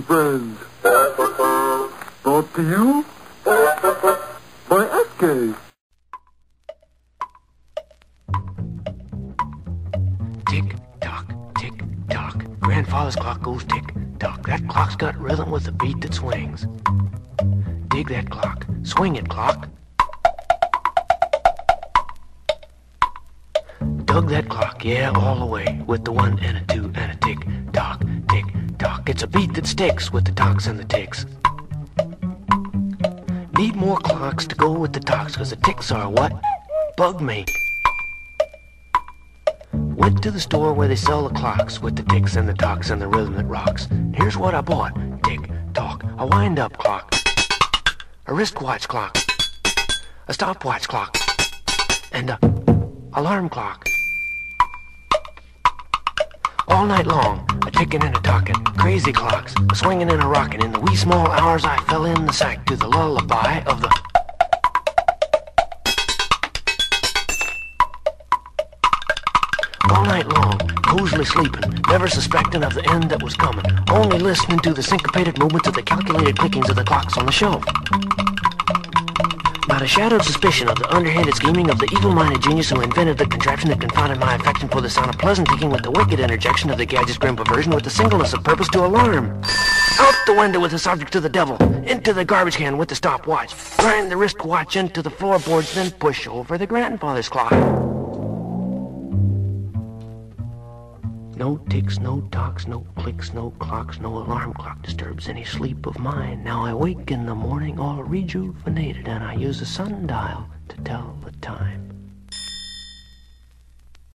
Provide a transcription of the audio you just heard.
Friends. Brought to you by SK. Tick tock, tick tock. Grandfather's clock goes tick tock. That clock's got rhythm with a beat that swings. Dig that clock, swing it, clock. Dug that clock, yeah, all the way, with the one and a two and a tick. It's a beat that sticks with the tocks and the ticks. Need more clocks to go with the tocks, cause the ticks are what? Bug me. Went to the store where they sell the clocks with the ticks and the tocks and the rhythm that rocks. Here's what I bought. Tick, tock, a wind-up clock, a wristwatch clock, a stopwatch clock, and a alarm clock. All night long, ticking and a talking, crazy clocks, swinging and a rocking. In the wee small hours, I fell in the sack to the lullaby of the. All night long, cozily sleeping, never suspecting of the end that was coming, only listening to the syncopated movements of the calculated clickings of the clocks on the shelf. A shadowed suspicion of the underhanded scheming of the evil-minded genius who invented the contraption that confounded my affection for the sound of pleasant ticking with the wicked interjection of the gadget's grim perversion with the singleness of purpose to alarm. Out the window with the subject to the devil, into the garbage can with the stopwatch, grind the wristwatch into the floorboards, then push over the grandfather's clock. No ticks, no tocks, no clicks, no clocks, no alarm clock disturbs any sleep of mine. Now I wake in the morning all rejuvenated, and I use a sundial to tell